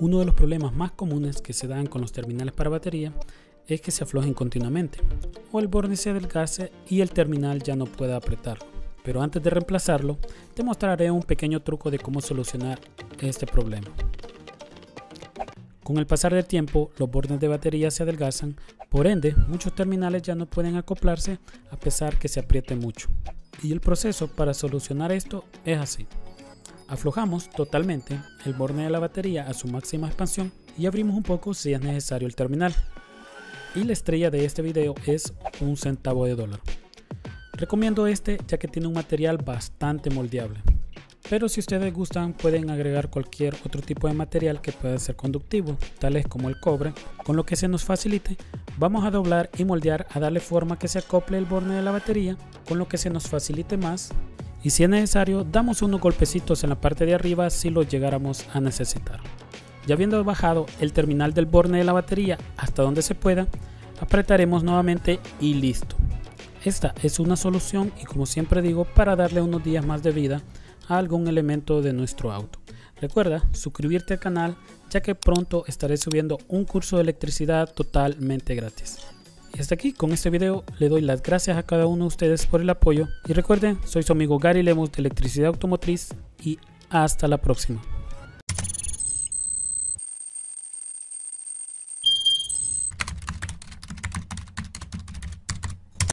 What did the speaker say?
Uno de los problemas más comunes que se dan con los terminales para batería es que se aflojen continuamente o el borde se adelgace y el terminal ya no pueda apretarlo. Pero antes de reemplazarlo, te mostraré un pequeño truco de cómo solucionar este problema. Con el pasar del tiempo, los bordes de batería se adelgazan, por ende, muchos terminales ya no pueden acoplarse a pesar que se apriete mucho. Y el proceso para solucionar esto es así. Aflojamos totalmente el borde de la batería a su máxima expansión y abrimos un poco si es necesario el terminal. Y la estrella de este video es un centavo de dólar. Recomiendo este ya que tiene un material bastante moldeable. Pero si ustedes gustan pueden agregar cualquier otro tipo de material que pueda ser conductivo, tales como el cobre, con lo que se nos facilite. Vamos a doblar y moldear a darle forma que se acople el borde de la batería, con lo que se nos facilite más y si es necesario damos unos golpecitos en la parte de arriba si lo llegáramos a necesitar. Ya habiendo bajado el terminal del borne de la batería hasta donde se pueda, apretaremos nuevamente y listo. Esta es una solución y como siempre digo para darle unos días más de vida a algún elemento de nuestro auto. Recuerda suscribirte al canal ya que pronto estaré subiendo un curso de electricidad totalmente gratis. Y hasta aquí con este video le doy las gracias a cada uno de ustedes por el apoyo y recuerden soy su amigo Gary Lemos de Electricidad Automotriz y hasta la próxima.